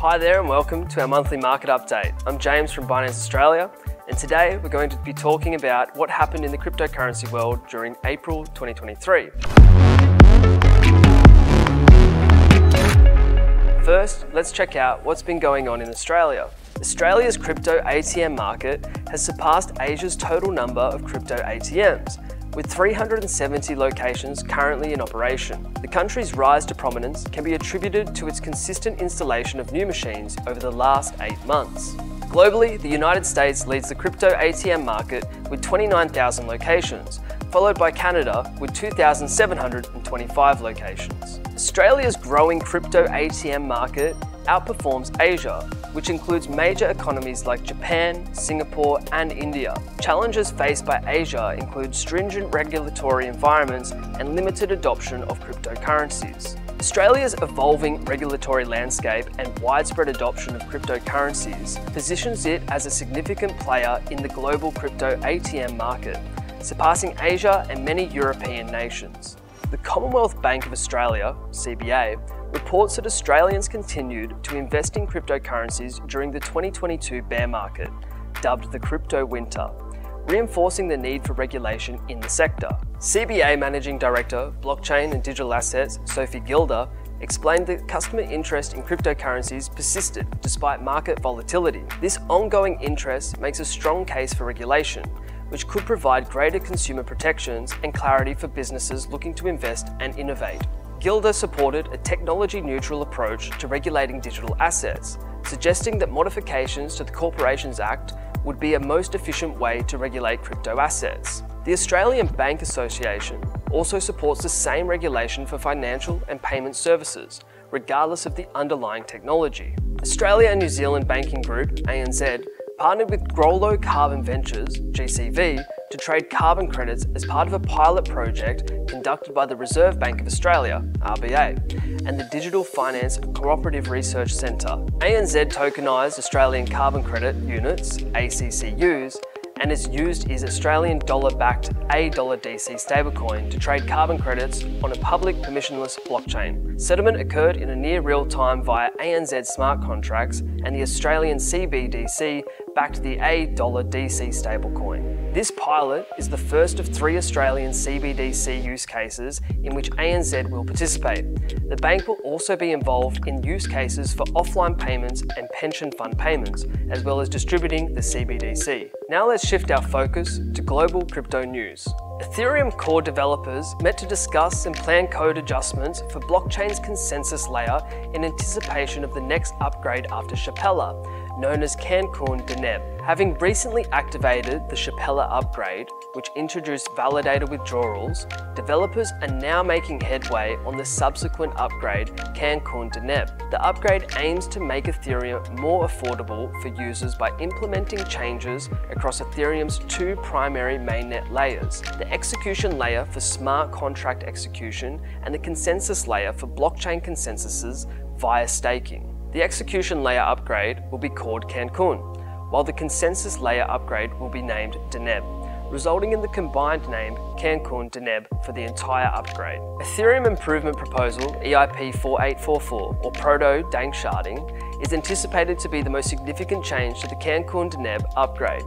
Hi there and welcome to our monthly market update. I'm James from Binance Australia and today we're going to be talking about what happened in the cryptocurrency world during April 2023. First, let's check out what's been going on in Australia. Australia's crypto ATM market has surpassed Asia's total number of crypto ATMs, with 370 locations currently in operation. The country's rise to prominence can be attributed to its consistent installation of new machines over the last eight months. Globally, the United States leads the crypto ATM market with 29,000 locations, followed by Canada with 2,725 locations. Australia's growing crypto ATM market outperforms Asia, which includes major economies like Japan, Singapore and India. Challenges faced by Asia include stringent regulatory environments and limited adoption of cryptocurrencies. Australia's evolving regulatory landscape and widespread adoption of cryptocurrencies positions it as a significant player in the global crypto ATM market, surpassing Asia and many European nations. The Commonwealth Bank of Australia, CBA, reports that Australians continued to invest in cryptocurrencies during the 2022 bear market, dubbed the crypto winter, reinforcing the need for regulation in the sector. CBA Managing Director, Blockchain and Digital Assets, Sophie Gilder, explained that customer interest in cryptocurrencies persisted despite market volatility. This ongoing interest makes a strong case for regulation, which could provide greater consumer protections and clarity for businesses looking to invest and innovate. Gilder supported a technology-neutral approach to regulating digital assets, suggesting that modifications to the Corporations Act would be a most efficient way to regulate crypto assets. The Australian Bank Association also supports the same regulation for financial and payment services, regardless of the underlying technology. Australia and New Zealand Banking Group, ANZ, partnered with Grollo Carbon Ventures, GCV, to trade carbon credits as part of a pilot project conducted by the Reserve Bank of Australia, RBA, and the Digital Finance Cooperative Research Centre. ANZ tokenised Australian carbon credit units, ACCUs, and is used is Australian dollar-backed ADC stablecoin to trade carbon credits on a public permissionless blockchain. Settlement occurred in a near real time via ANZ smart contracts and the Australian CBDC backed the ADC stablecoin. This pilot is the first of three Australian CBDC use cases in which ANZ will participate. The bank will also be involved in use cases for offline payments and pension fund payments, as well as distributing the CBDC. Now let's shift our focus to global crypto news. Ethereum core developers met to discuss and plan code adjustments for blockchain's consensus layer in anticipation of the next upgrade after Shapella, known as Cancun Deneb. Having recently activated the Shapella upgrade, which introduced validator withdrawals, developers are now making headway on the subsequent upgrade, Cancun Deneb. The upgrade aims to make Ethereum more affordable for users by implementing changes across Ethereum's two primary mainnet layers, the execution layer for smart contract execution and the consensus layer for blockchain consensuses via staking. The execution layer upgrade will be called Cancun, while the consensus layer upgrade will be named Deneb, resulting in the combined name Cancun Deneb for the entire upgrade. Ethereum Improvement Proposal EIP 4844 or Proto Danksharding is anticipated to be the most significant change to the Cancun Deneb upgrade.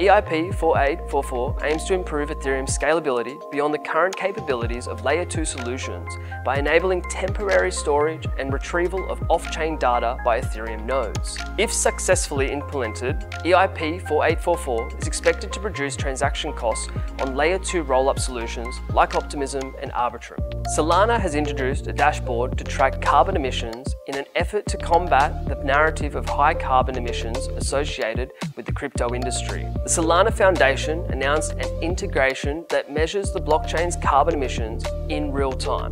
EIP 4844 aims to improve Ethereum's scalability beyond the current capabilities of Layer 2 solutions by enabling temporary storage and retrieval of off-chain data by Ethereum nodes. If successfully implemented, EIP 4844 is expected to reduce transaction costs on Layer 2 rollup solutions like Optimism and Arbitrum. Solana has introduced a dashboard to track carbon emissions in an effort to combat the narrative of high carbon emissions associated with the crypto industry. The Solana Foundation announced an integration that measures the blockchain's carbon emissions in real time.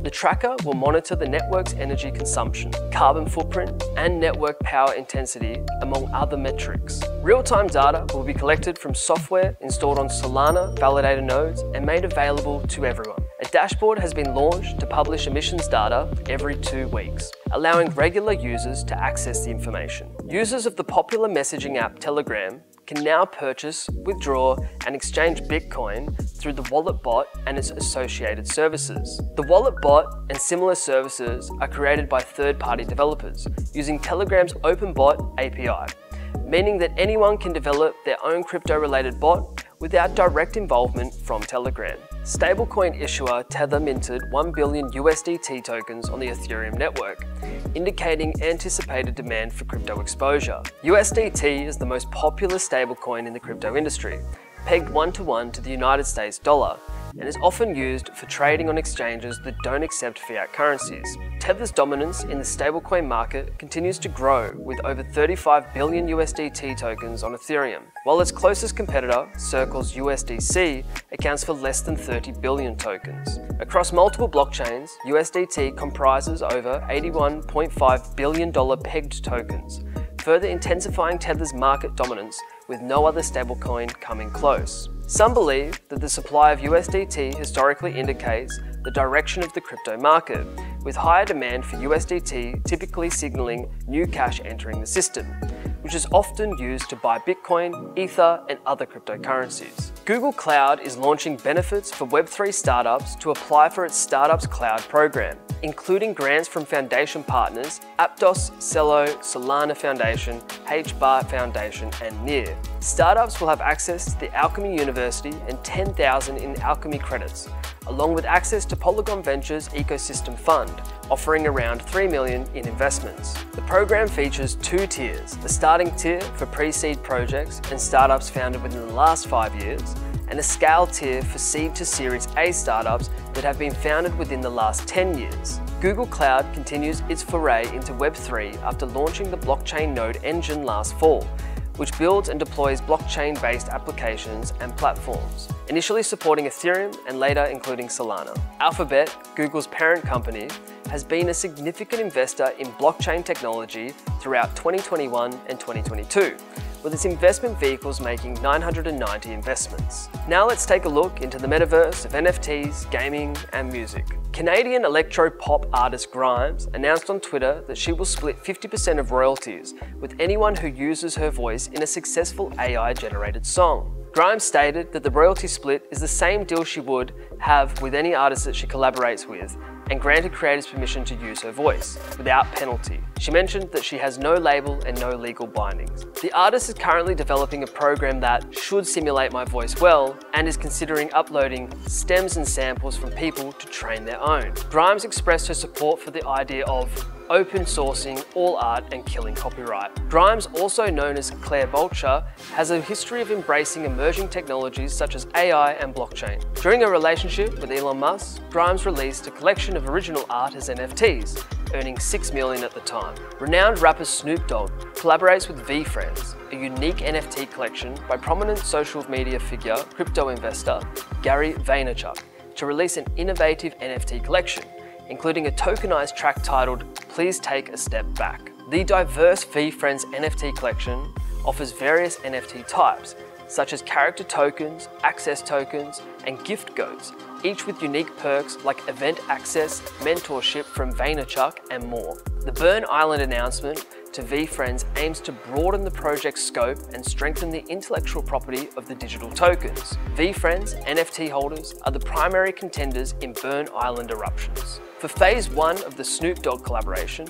The tracker will monitor the network's energy consumption, carbon footprint, and network power intensity, among other metrics. Real-time data will be collected from software installed on Solana validator nodes and made available to everyone. A dashboard has been launched to publish emissions data every two weeks, allowing regular users to access the information. Users of the popular messaging app Telegram can now purchase, withdraw, and exchange Bitcoin through the Wallet bot and its associated services. The Wallet bot and similar services are created by third-party developers using Telegram's OpenBot API, meaning that anyone can develop their own crypto-related bot without direct involvement from Telegram. Stablecoin issuer Tether minted 1 billion USDT tokens on the Ethereum network, indicating anticipated demand for crypto exposure. USDT is the most popular stablecoin in the crypto industry, pegged one-to-one -one to the United States dollar, and is often used for trading on exchanges that don't accept fiat currencies. Tether's dominance in the stablecoin market continues to grow with over 35 billion USDT tokens on Ethereum, while its closest competitor, Circle's USDC, accounts for less than 30 billion tokens. Across multiple blockchains, USDT comprises over $81.5 billion pegged tokens, further intensifying Tether's market dominance with no other stablecoin coming close. Some believe that the supply of USDT historically indicates the direction of the crypto market, with higher demand for USDT typically signaling new cash entering the system, which is often used to buy Bitcoin, Ether, and other cryptocurrencies. Google Cloud is launching benefits for Web3 startups to apply for its Startups Cloud program, including grants from foundation partners Aptos, Celo, Solana Foundation, HBAR Foundation, and NEAR. Startups will have access to the Alchemy University and 10,000 in Alchemy credits, along with access to Polygon Ventures Ecosystem Fund, offering around 3 million in investments. The program features two tiers, the starting tier for pre-seed projects and startups founded within the last five years, and a scale tier for seed to Series A startups that have been founded within the last 10 years. Google Cloud continues its foray into Web3 after launching the blockchain node engine last fall, which builds and deploys blockchain-based applications and platforms, initially supporting Ethereum and later including Solana. Alphabet, Google's parent company, has been a significant investor in blockchain technology throughout 2021 and 2022, with its investment vehicles making 990 investments. Now let's take a look into the metaverse of NFTs, gaming, and music. Canadian electro-pop artist Grimes announced on Twitter that she will split 50% of royalties with anyone who uses her voice in a successful AI-generated song. Grimes stated that the royalty split is the same deal she would have with any artist that she collaborates with and granted creators permission to use her voice, without penalty. She mentioned that she has no label and no legal bindings. The artist is currently developing a program that should simulate my voice well, and is considering uploading stems and samples from people to train their own. Grimes expressed her support for the idea of open sourcing all art and killing copyright. Grimes, also known as Claire Boucher, has a history of embracing emerging technologies such as AI and blockchain. During a relationship with Elon Musk, Grimes released a collection of original art as NFTs, earning 6 million at the time. Renowned rapper Snoop Dogg collaborates with VeeFriends, a unique NFT collection by prominent social media figure, crypto investor Gary Vaynerchuk, to release an innovative NFT collection including a tokenized track titled Please Take a Step Back. The diverse VeeFriends NFT collection offers various NFT types, such as character tokens, access tokens, and gift goats, each with unique perks like event access, mentorship from Vaynerchuk, and more. The Burn Island announcement to VeeFriends aims to broaden the project's scope and strengthen the intellectual property of the digital tokens. VeeFriends NFT holders are the primary contenders in Burn Island eruptions. For phase one of the Snoop Dogg collaboration,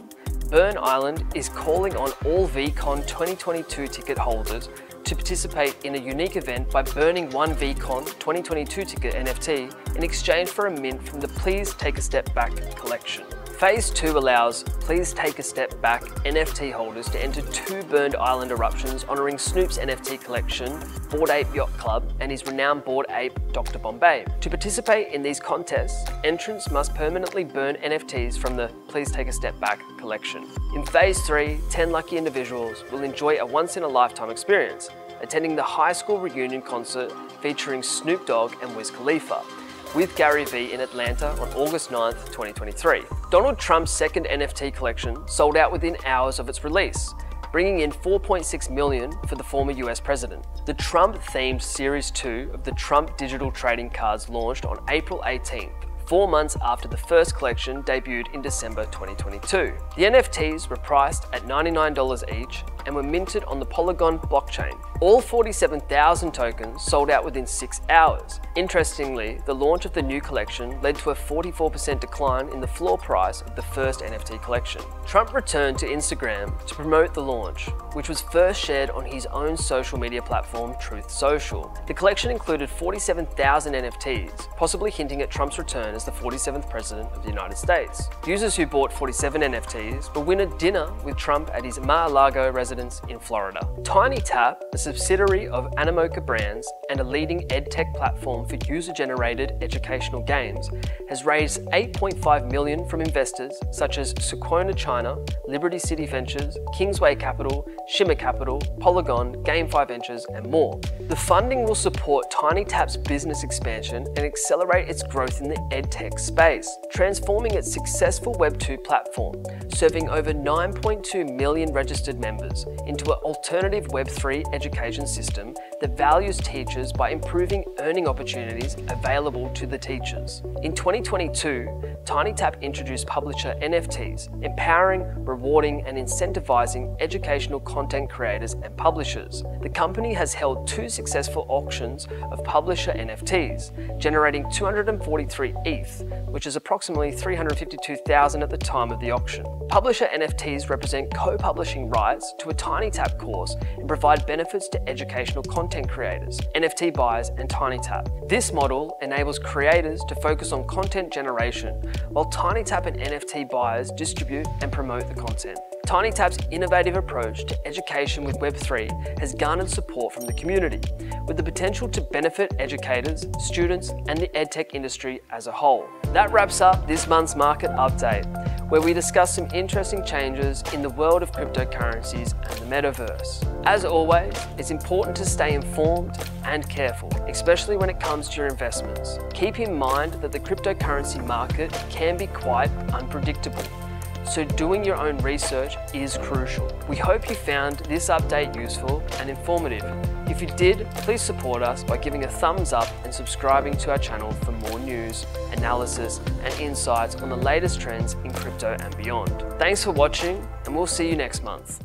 Burn Island is calling on all VeeCon 2022 ticket holders to participate in a unique event by burning one VeeCon 2022 ticket NFT in exchange for a mint from the Please Take a Step Back collection. Phase 2 allows Please Take a Step Back NFT holders to enter two Burned Island eruptions honouring Snoop's NFT collection, Bored Ape Yacht Club, and his renowned Bored Ape, Dr. Bombay. To participate in these contests, entrants must permanently burn NFTs from the Please Take a Step Back collection. In Phase 3, 10 lucky individuals will enjoy a once-in-a-lifetime experience, attending the high school reunion concert featuring Snoop Dogg and Wiz Khalifa with Gary Vee in Atlanta on August 9th, 2023. Donald Trump's second NFT collection sold out within hours of its release, bringing in 4.6 million for the former US president. The Trump-themed Series 2 of the Trump digital trading cards launched on April 18th, four months after the first collection debuted in December 2022. The NFTs were priced at $99 each and were minted on the Polygon blockchain. All 47,000 tokens sold out within six hours. Interestingly, the launch of the new collection led to a 44% decline in the floor price of the first NFT collection. Trump returned to Instagram to promote the launch, which was first shared on his own social media platform, Truth Social. The collection included 47,000 NFTs, possibly hinting at Trump's return as the 47th President of the United States. Users who bought 47 NFTs will win a dinner with Trump at his Mar-a-Lago residence in Florida. TinyTap, a subsidiary of Animoca Brands and a leading edtech platform for user-generated educational games, has raised 8.5 million from investors such as Sequoia China, Liberty City Ventures, Kingsway Capital, Shima Capital, Polygon, GameFi Ventures, and more. The funding will support TinyTap's business expansion and accelerate its growth in the edtech space, transforming its successful Web2 platform, serving over 9.2 million registered members, into an alternative Web3 education system that values teachers by improving earning opportunities available to the teachers. In 2022, TinyTap introduced publisher NFTs, empowering, rewarding, and incentivizing educational content creators and publishers. The company has held two successful auctions of publisher NFTs, generating 243 ETH, which is approximately 352,000 at the time of the auction. Publisher NFTs represent co-publishing rights to TinyTap course and provide benefits to educational content creators, NFT buyers, and TinyTap. This model enables creators to focus on content generation, while TinyTap and NFT buyers distribute and promote the content. TinyTap's innovative approach to education with Web3 has garnered support from the community, with the potential to benefit educators, students, and the edtech industry as a whole. That wraps up this month's market update, where we discuss some interesting changes in the world of cryptocurrencies and the metaverse. As always, it's important to stay informed and careful, especially when it comes to your investments. Keep in mind that the cryptocurrency market can be quite unpredictable so doing your own research is crucial. We hope you found this update useful and informative. If you did, please support us by giving a thumbs up and subscribing to our channel for more news, analysis and insights on the latest trends in crypto and beyond. Thanks for watching and we'll see you next month.